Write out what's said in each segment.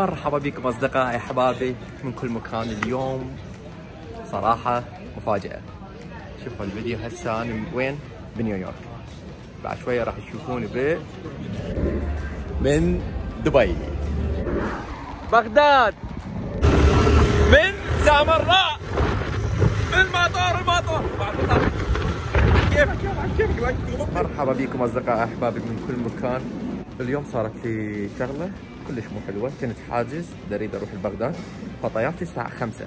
مرحبا بكم أصدقائي أحبابي من كل مكان. اليوم صراحة مفاجأة. شوفوا الفيديو هسه أنا وين؟ بنيويورك. بعد شوية راح تشوفوني ب من دبي. بغداد. من سامراء. من مطار المطار مرحبا بكم أصدقائي أحبابي من كل مكان. اليوم صارت لي شغلة. كلش مو حلوة. كنت حاجز اريد أروح لبغداد فطيارتي الساعة 5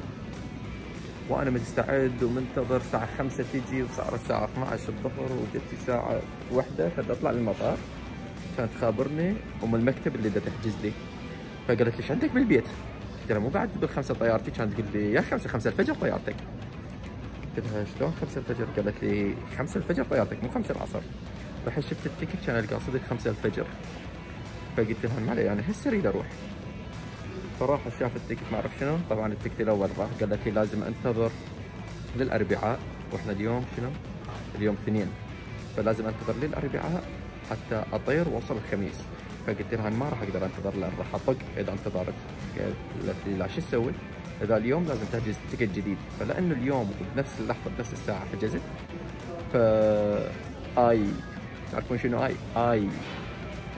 وأنا مستعد ومنتظر الساعة 5 تجي وصارت الساعة 12 الظهر وجتي الساعة 1 فاطلع للمطار. كانت تخابرني أم المكتب اللي بدها تحجز لي. فقالت لي إيش عندك بالبيت؟ قلت لها مو بعد بالخمسة طيارتي كانت تقول لي يا خمسة خمسة الفجر طيارتك. قلت لها شلون خمسة الفجر؟ قالت لي خمسة الفجر طيارتك مو خمسة العصر. رحت شفت ال ticket كان القاه صدق خمسة الفجر. فقلت لهم علي أنا هسه أريد أروح. فراح شاف ال ticket ما أعرف شنو. طبعا ال ticket الأول راح قال لي لازم أنتظر للأربعاء. وإحنا اليوم شنو؟ اليوم اثنين. فلازم أنتظر للأربعاء حتى أطير وأوصل الخميس. فقلت لها ما راح أقدر أنتظر لأن راح أطق إذا انتظرت. قالت لي لا شو تسوي؟ إذا اليوم لازم تحجز ticket جديد. فلأنه اليوم بنفس اللحظة بنفس الساعة حجزت ف آي تعرفون شنو آي؟ آي.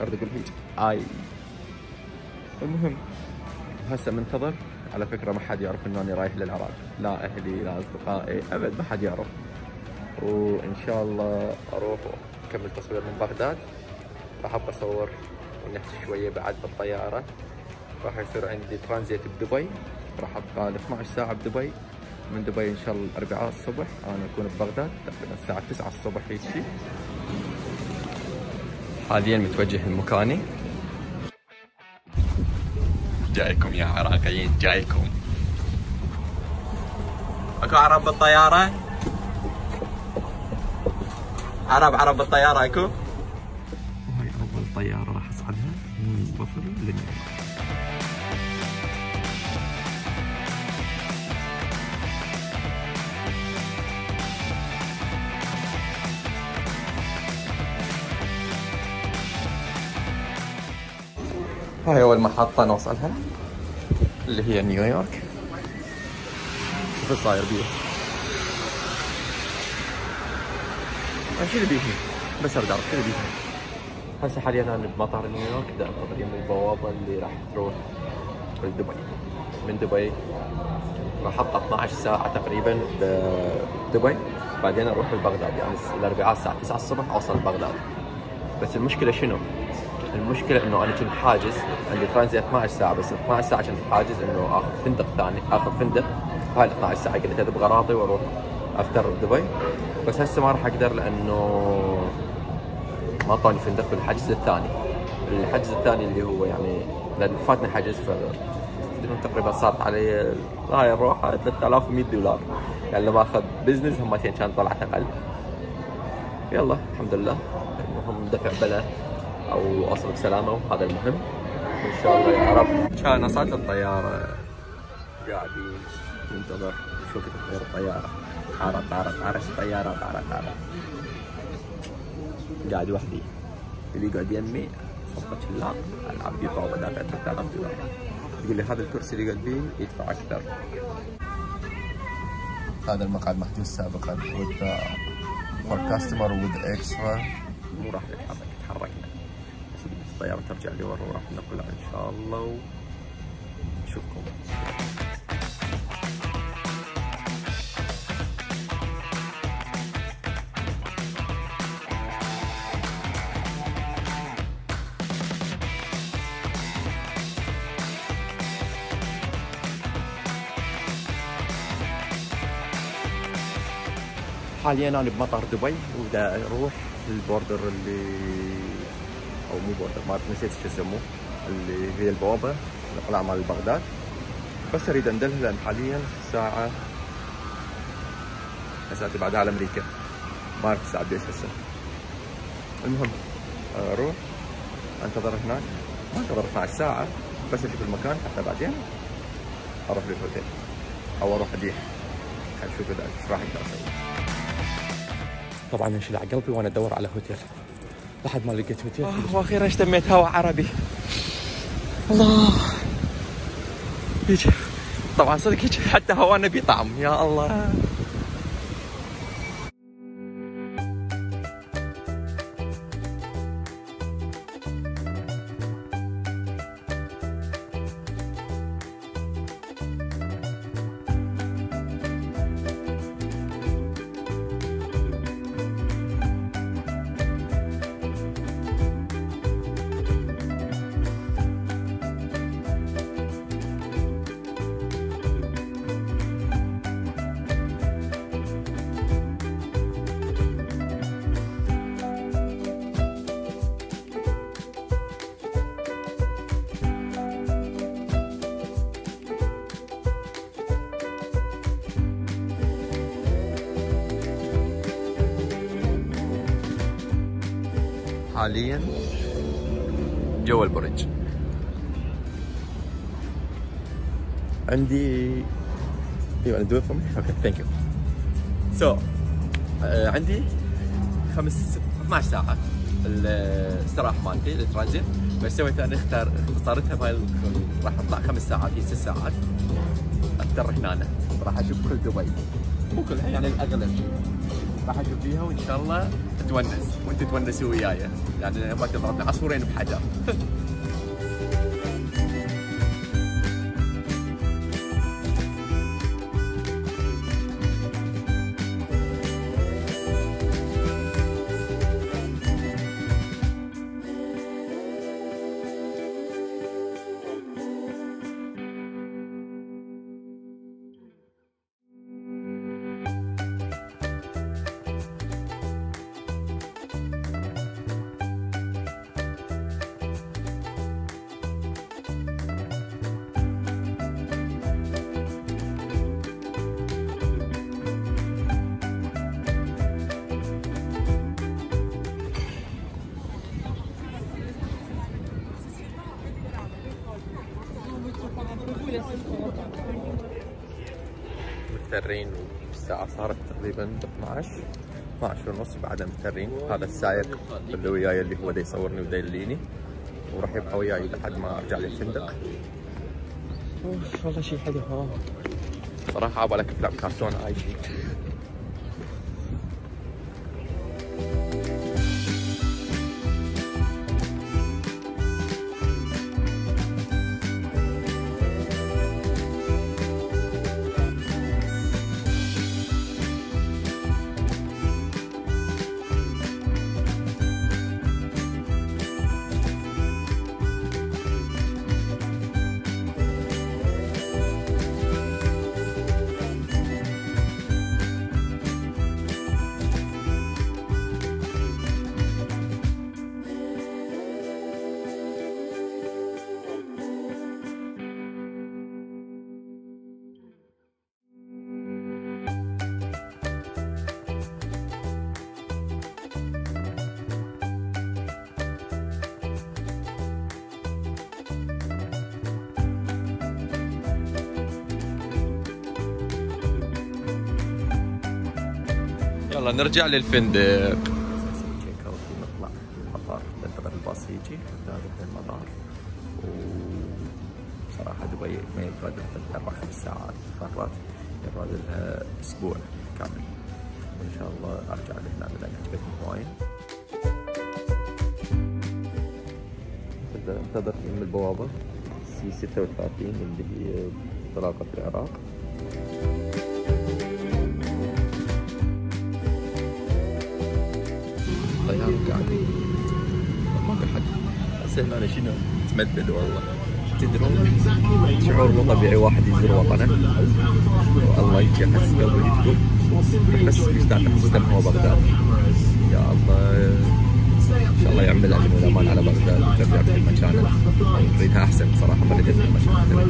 اريد أقول هيك آي. المهم. هسه منتظر. على فكرة ما حد يعرف إنه أنا رايح للعراق. لا أهلي لا أصدقائي أبد ما حد يعرف. وإن شاء الله أروح اكمل تصوير من بغداد. راح ابقى أصور ونحكي شوية بعد بالطيارة. راح يصير عندي ترانزيت بدبي. راح أبقى 12 ساعة بدبي. من دبي إن شاء الله الأربعاء الصبح. أنا أكون ببغداد. تقريبا الساعة 9 الصبح هيك شيء حاليا متوجه لمكاني جايكم يا عراقيين جايكم. اكو عرب بالطيارة؟ عرب عرب بالطيارة اكو. وهي أول طيارة راح اصعدها من بفر لنيويورك هاي أول محطة نوصلها اللي هي نيويورك. شوف إيش صاير بيه شو اللي بيه بس اعرف شو اللي بيه هسه حاليا أنا بمطار نيويورك بدي انتظر يم البوابة اللي راح تروح لدبي. من دبي راح ابقى 12 ساعة تقريبا بدبي بعدين أروح لبغداد. يعني الأربعاء الساعة 9 الصبح أوصل بغداد. بس المشكلة شنو؟ المشكلة إنه أنا كنت حاجز عندي ترانزيت 12 ساعة بس 12 ساعة كنت حاجز إنه اخذ فندق ثاني اخذ فندق هاي 12 ساعة. قلت أبغى اراضي وأروح افتر بدبي بس هسه ما راح أقدر لأنه ما اعطوني فندق بالحجز الثاني. الحجز الثاني اللي هو يعني لأن فاتني حجز ف تقريبا صارت علي هاي الروحه 3100 دولار. يعني لما أخذ business همتين كانت طلعت أقل. يلا الحمد لله. المهم دفع بلا. أو أصل بسلامه وهذا المهم. إن شاء الله يا رب. كان وصلت الطيارة. قاعدين ننتظر شو تطير الطيارة. طارت طارت طارت الطياره طارت طارت قاعد وحدي. اللي يقعد يمي صفقة شلاق ألعب بيه طاولة دافع 3000 دولار تقول لي هذا الكرسي اللي قاعد بيه يدفع أكثر. هذا المقعد محجوز سابقا with uh, for customer with extra مو راح تحركنا الطيارة ترجع لورا وراح نقلع إن شاء الله ونشوفكم. حاليا أنا بمطار دبي وبدا أروح ال border اللي أو مو border ما نسيت شو يسموه اللي هي البوابة الاقلاع مال بغداد. بس أريد اندلها لأن حاليا الساعة ساعتي بعدها على أمريكا. ما أعرف الساعة قديش هسه. المهم أروح. أنتظر هناك. ما أنتظر 12 ساعة. بس أشوف المكان حتى بعدين. أروح للهوتيل. أو أروح اديح خلينا نشوف إيش راح أقدر أسوي طبعا انشل على قلبي وأنا أدور على هوتيل. لحد ما لقيت هوتيل وأخيرا اشتميت هواء عربي. الله. هيك. طبعا صدق هيك حتى هوانا بطعم يا الله. حاليا جوا البرج. عندي أيوه do it for me? يو سو عندي خمس 12 ساعة. الاستراحة مالتي الترانزيت بس سويت أنا اختار اختصرتها بهاي راح أطلع خمس ساعات هي ست ساعات. اضطر هنا راح أشوف كل دبي. مو كلها يعني الأغلب. راح أشوف فيها وإن شاء الله تونس وانت تونسي وياي. يعني ما تضربنا عصفورين بحجر. مفترين والساعة صارت تقريبا 12 12 ونص بعدها مفترين هذا السايق اللي وياي اللي هو دا يصورني ودا يليني. وراح يبقى وياي لحد ما أرجع للفندق. والله شيء حلو ها صراحة عبالك أفلام كرتون عايشين. يلا نرجع للفندق. نطلع المطار ننتظر الباص يجي ننتظر المطار وصراحة دبي ما يبرد مثل أربع خمس ساعات مرات يبرد لها أسبوع كامل. وإن شاء الله أرجع لهنا لأن عجبتني وايد انتظر من البوابة سي 36 اللي هي طلاقة العراق. سهل أنا شنو؟ نتمدد والله. تدرون شعور مو طبيعي واحد يزور وطنه. والله يجي يحس بوجودكم بس يستعمل خصوصا هو بغداد. يا الله. إن شاء الله يعمل العلم الامان على بغداد. وترجع في ما كانت نريدها أحسن بصراحة ما نريدها مثل ما